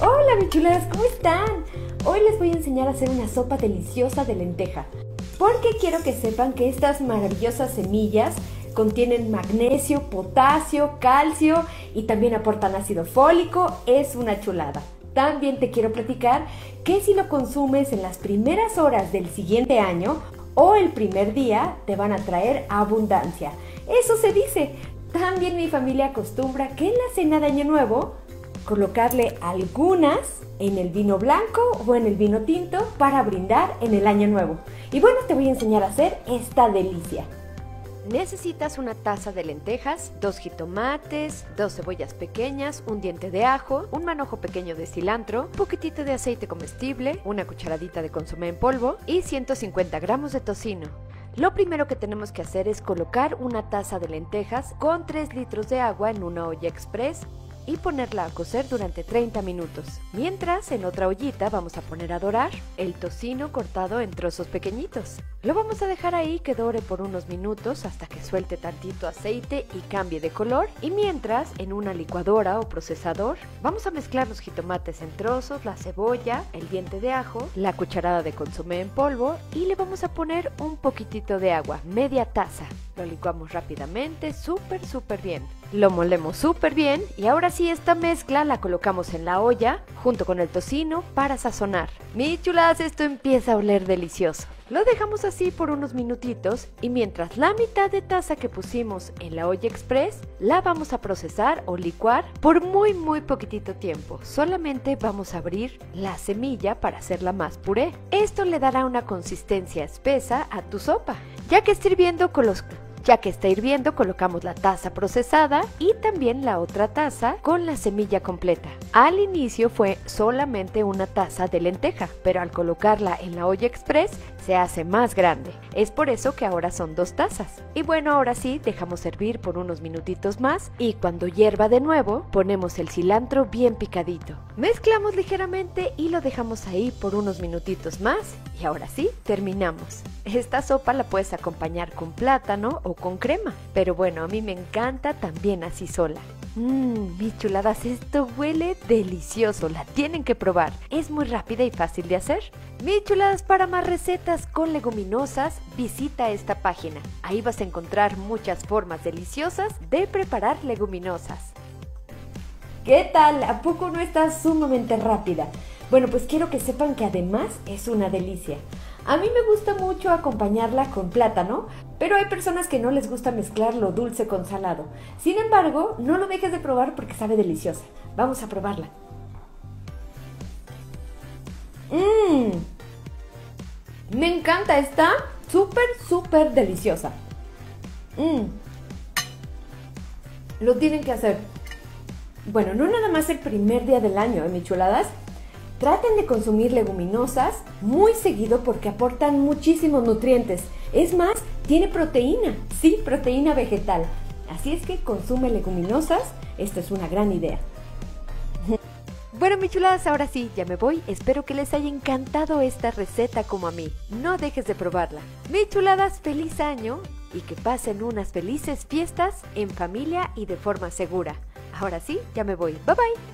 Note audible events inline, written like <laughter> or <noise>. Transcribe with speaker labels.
Speaker 1: Hola mis chulas, ¿cómo están? Hoy les voy a enseñar a hacer una sopa deliciosa de lenteja. Porque quiero que sepan que estas maravillosas semillas contienen magnesio, potasio, calcio y también aportan ácido fólico. Es una chulada. También te quiero platicar que si lo consumes en las primeras horas del siguiente año o el primer día, te van a traer abundancia. Eso se dice. También mi familia acostumbra que en la cena de Año Nuevo colocarle algunas en el vino blanco o en el vino tinto para brindar en el año nuevo. Y bueno, te voy a enseñar a hacer esta delicia. Necesitas una taza de lentejas, dos jitomates, dos cebollas pequeñas, un diente de ajo, un manojo pequeño de cilantro, un poquitito de aceite comestible, una cucharadita de consomé en polvo y 150 gramos de tocino. Lo primero que tenemos que hacer es colocar una taza de lentejas con 3 litros de agua en una olla express y ponerla a cocer durante 30 minutos. Mientras, en otra ollita vamos a poner a dorar el tocino cortado en trozos pequeñitos. Lo vamos a dejar ahí que dore por unos minutos hasta que suelte tantito aceite y cambie de color. Y mientras, en una licuadora o procesador, vamos a mezclar los jitomates en trozos, la cebolla, el diente de ajo, la cucharada de consomé en polvo y le vamos a poner un poquitito de agua, media taza. Lo licuamos rápidamente, súper, súper bien. Lo molemos súper bien y ahora sí esta mezcla la colocamos en la olla junto con el tocino para sazonar. Mi chulas, esto empieza a oler delicioso. Lo dejamos así por unos minutitos y mientras la mitad de taza que pusimos en la olla express la vamos a procesar o licuar por muy muy poquitito tiempo. Solamente vamos a abrir la semilla para hacerla más puré. Esto le dará una consistencia espesa a tu sopa. Ya que esté hirviendo con los ya que está hirviendo, colocamos la taza procesada y también la otra taza con la semilla completa. Al inicio fue solamente una taza de lenteja, pero al colocarla en la olla express se hace más grande. Es por eso que ahora son dos tazas. Y bueno, ahora sí, dejamos hervir por unos minutitos más y cuando hierva de nuevo, ponemos el cilantro bien picadito. Mezclamos ligeramente y lo dejamos ahí por unos minutitos más y ahora sí, terminamos. Esta sopa la puedes acompañar con plátano o con crema, pero bueno, a mí me encanta también así sola. Mmm, mis chuladas, esto huele delicioso, la tienen que probar. Es muy rápida y fácil de hacer. Mis chuladas, para más recetas con leguminosas, visita esta página. Ahí vas a encontrar muchas formas deliciosas de preparar leguminosas. ¿Qué tal? ¿A poco no está sumamente rápida? Bueno, pues quiero que sepan que además es una delicia. A mí me gusta mucho acompañarla con plátano, pero hay personas que no les gusta mezclar lo dulce con salado. Sin embargo, no lo dejes de probar porque sabe deliciosa. Vamos a probarla. Mmm. Me encanta, está súper, súper deliciosa. Mmm. Lo tienen que hacer. Bueno, no nada más el primer día del año, ¿eh, mis chuladas? Traten de consumir leguminosas muy seguido porque aportan muchísimos nutrientes. Es más, tiene proteína, sí, proteína vegetal. Así es que consume leguminosas, esta es una gran idea. <laughs> Bueno, mis chuladas, ahora sí, ya me voy. Espero que les haya encantado esta receta como a mí. No dejes de probarla. Mis chuladas, feliz año y que pasen unas felices fiestas en familia y de forma segura. Ahora sí, ya me voy. Bye bye.